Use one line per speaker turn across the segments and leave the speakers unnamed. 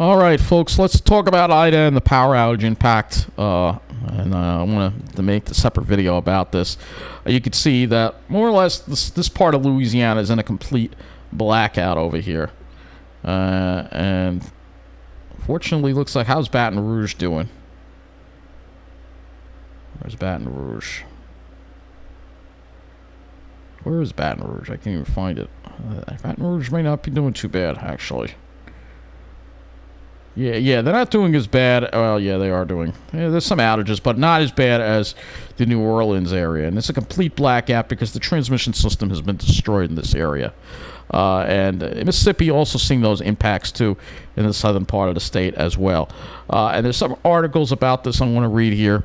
All right, folks, let's talk about Ida and the power outage impact. Uh, and uh, I want to make a separate video about this. Uh, you can see that more or less this, this part of Louisiana is in a complete blackout over here. Uh, and fortunately, looks like how's Baton Rouge doing? Where's Baton Rouge? Where is Baton Rouge? I can't even find it. Uh, Baton Rouge may not be doing too bad, actually. Yeah, yeah, they're not doing as bad. Well, yeah, they are doing. Yeah, there's some outages, but not as bad as the New Orleans area. And it's a complete blackout because the transmission system has been destroyed in this area. Uh, and Mississippi also seeing those impacts too in the southern part of the state as well. Uh, and there's some articles about this I want to read here.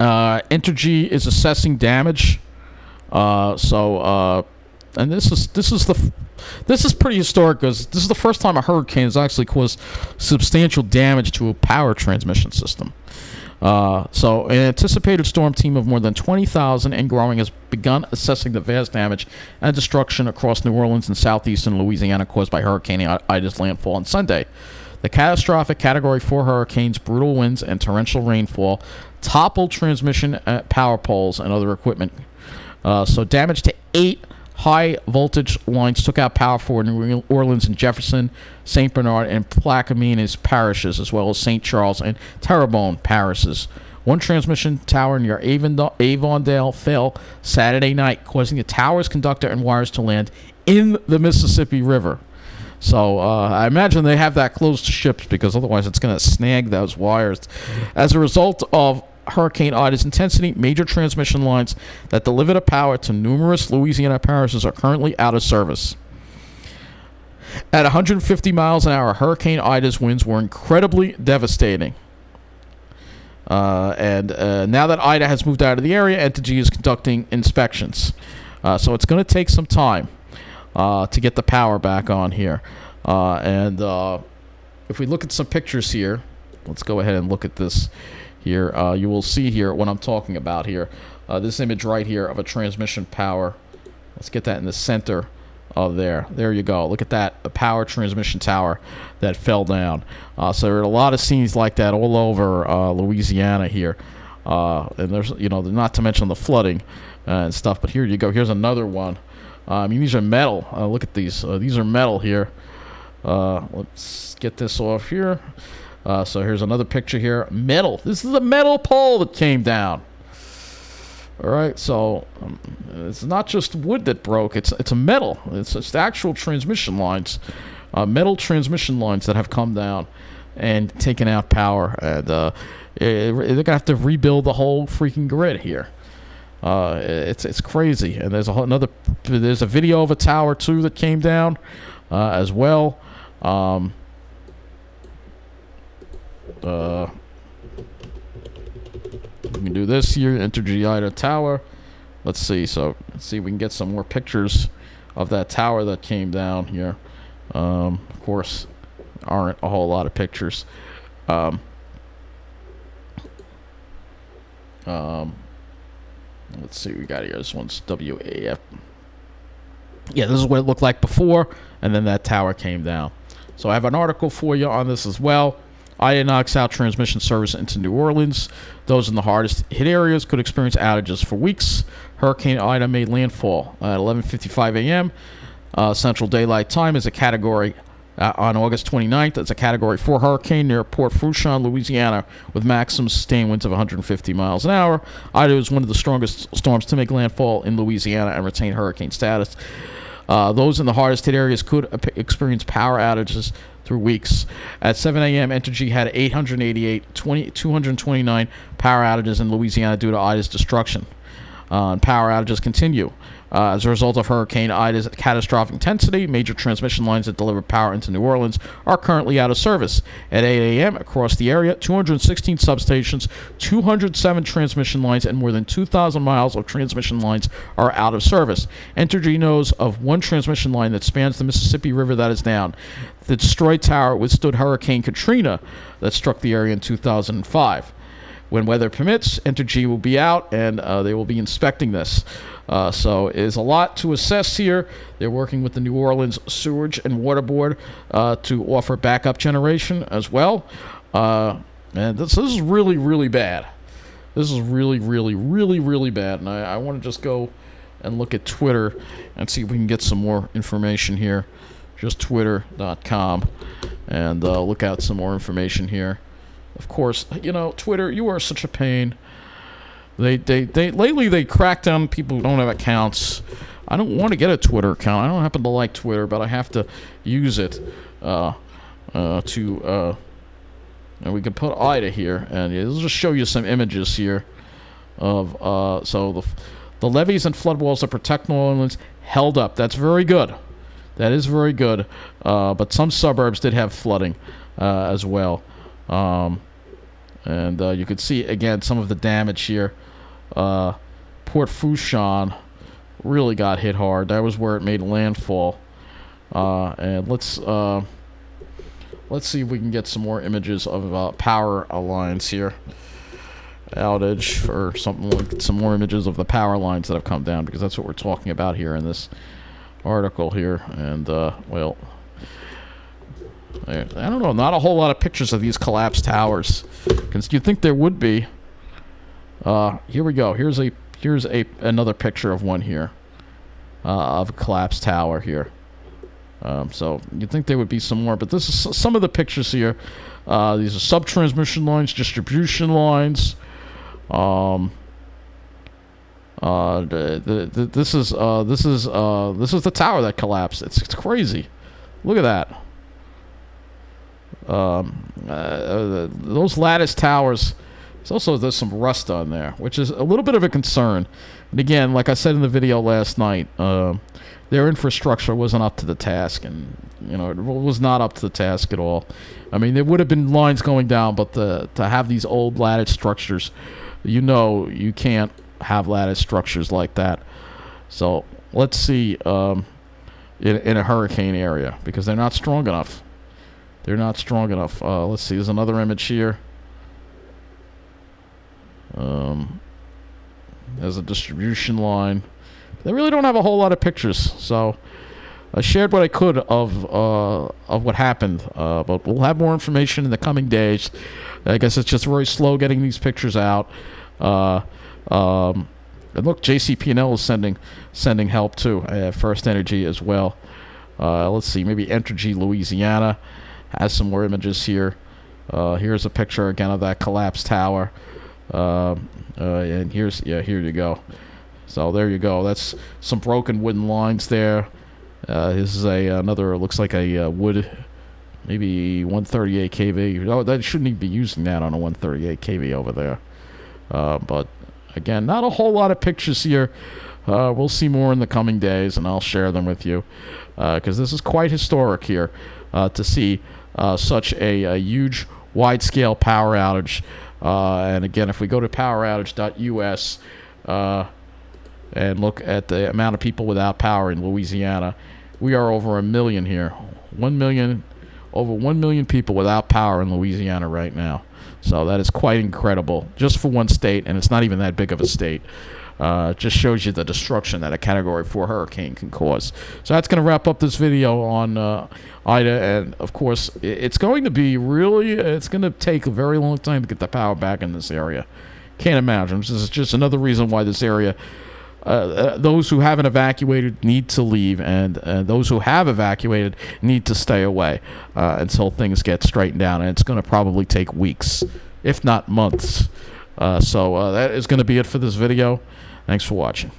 Uh, Entergy is assessing damage. Uh, so, uh, and this is this is the this is pretty historic because this is the first time a hurricane has actually caused substantial damage to a power transmission system. Uh, so, an anticipated storm team of more than 20,000 and growing has begun assessing the vast damage and destruction across New Orleans and southeastern Louisiana caused by Hurricane Ida's landfall on Sunday. The catastrophic Category 4 hurricane's brutal winds and torrential rainfall toppled transmission power poles and other equipment. Uh, so, damage to eight high voltage lines took out power for New Orleans and Jefferson, St. Bernard, and Plaquemines parishes, as well as St. Charles and Terrebonne parishes. One transmission tower near Avondale fell Saturday night, causing the tower's conductor and wires to land in the Mississippi River. So uh, I imagine they have that close to ships because otherwise it's going to snag those wires. As a result of Hurricane Ida's intensity, major transmission lines that deliver the power to numerous Louisiana parishes are currently out of service. At 150 miles an hour, Hurricane Ida's winds were incredibly devastating. Uh, and uh, now that Ida has moved out of the area, Entergy is conducting inspections. Uh, so it's going to take some time uh, to get the power back on here. Uh, and uh, if we look at some pictures here, let's go ahead and look at this here. Uh, you will see here what I'm talking about here. Uh, this image right here of a transmission power. Let's get that in the center of there. There you go. Look at that, a power transmission tower that fell down. Uh, so there are a lot of scenes like that all over uh, Louisiana here. Uh, and there's, you know, not to mention the flooding and stuff. But here you go. Here's another one. Uh, I mean, these are metal. look at these. these are metal here. let's get this off here. Uh, so here's another picture here. Metal. This is a metal pole that came down. All right, so um, it's not just wood that broke. It's it's a metal. It's just actual transmission lines, uh, metal transmission lines that have come down and taken out power. And uh, it, they're gonna have to rebuild the whole freaking grid here. Uh, it's it's crazy. And there's a whole, another. There's a video of a tower too that came down uh, as well. Um, uh, we can do this here, Entergy Ida Tower. Let's see, so let's see if we can get some more pictures of that tower that came down here. Um, of course, aren't a whole lot of pictures. Um, um, let's see, we got here. This one's WAF. Yeah, this is what it looked like before, and then that tower came down. So I have an article for you on this as well. Ida knocks out transmission service into New Orleans. Those in the hardest hit areas could experience outages for weeks. Hurricane Ida made landfall at 11:55 a.m. Uh, Central Daylight Time is a category uh, on August 29th. It's a Category 4 hurricane near Port Fourchon, Louisiana, with maximum sustained winds of 150 miles an hour. Ida is one of the strongest storms to make landfall in Louisiana and retain hurricane status. Uh, those in the hardest hit areas could experience power outages through weeks. At 7 a.m., Entergy had 888, 20, 229 power outages in Louisiana due to Ida's destruction. Uh, power outages continue. Uh, as a result of Hurricane Ida's catastrophic intensity, major transmission lines that deliver power into New Orleans are currently out of service. At 8 a.m. across the area, 216 substations, 207 transmission lines, and more than 2,000 miles of transmission lines are out of service. Entergy knows of one transmission line that spans the Mississippi River that is down. The destroyed tower withstood Hurricane Katrina that struck the area in 2005. When weather permits, Entergy will be out and uh, they will be inspecting this. Uh, so it is a lot to assess here. They're working with the New Orleans Sewage and Water Board uh, to offer backup generation as well. Uh, and this, this is really, really bad. This is really, really, really, really bad. And I, I want to just go and look at Twitter and see if we can get some more information here. Just twitter.com and uh, look out some more information here. Of course, you know, Twitter, you are such a pain. They, they, they, lately they crack down people who don't have accounts. I don't want to get a Twitter account. I don't happen to like Twitter, but I have to use it uh, uh, to. Uh, and we can put Ida here, and it'll just show you some images here of. Uh, so the the levees and floodwalls that protect New Orleans held up. That's very good. That is very good. Uh, but some suburbs did have flooding uh, as well. Um, and uh, you can see again some of the damage here. Uh, Port Fourchon really got hit hard. That was where it made landfall. Uh, and let's uh, let's see if we can get some more images of uh, power lines here. Outage or something like some more images of the power lines that have come down because that's what we're talking about here in this article here. And uh, well. I don't know, not a whole lot of pictures of these collapsed towers. Because you'd think there would be. Uh, here we go. Here's a here's a another picture of one here. Uh, of a collapsed tower here. Um, so you'd think there would be some more, but this is some of the pictures here. Uh, these are sub-transmission lines, distribution lines. Um, uh, the, the, this is uh, this is uh, this is the tower that collapsed. It's it's crazy. Look at that. Um, uh, uh, those lattice towers. There's also there's some rust on there, which is a little bit of a concern. And again, like I said in the video last night, uh, their infrastructure wasn't up to the task, and you know it was not up to the task at all. I mean, there would have been lines going down, but the, to have these old lattice structures, you know, you can't have lattice structures like that. So let's see um, in, in a hurricane area because they're not strong enough. They're not strong enough. Uh, let's see. There's another image here. Um, there's a distribution line. They really don't have a whole lot of pictures, so I shared what I could of uh, of what happened. Uh, but we'll have more information in the coming days. I guess it's just very slow getting these pictures out. Uh, um, and look, JCP&L is sending sending help too. FirstEnergy as well. Uh, let's see, maybe Entergy Louisiana has some more images here. Uh, here's a picture again of that collapsed tower. Uh, uh, and here's yeah, here you go. So there you go. That's some broken wooden lines there. Uh, this is a another looks like a uh, wood, maybe 138 kV. Oh, that shouldn't even be using that on a 138 kV over there. Uh, but again, not a whole lot of pictures here. Uh, we'll see more in the coming days, and I'll share them with you because this is quite historic here to see uh, such a, a, huge wide scale power outage. Uh, and again, if we go to poweroutage.us uh, and look at the amount of people without power in Louisiana, we are over a million here. One million, over one million people without power in Louisiana right now. So that is quite incredible, just for one state, and it's not even that big of a state. Uh, just shows you the destruction that a Category 4 hurricane can cause. So that's going to wrap up this video on uh, Ida, and of course, it's going to be really, it's going to take a very long time to get the power back in this area. Can't imagine. This is just another reason why this area, uh, uh those who haven't evacuated need to leave, and uh, those who have evacuated need to stay away uh, until things get straightened out, and it's going to probably take weeks, if not months. Uh, so uh, that is going to be it for this video. Thanks for watching.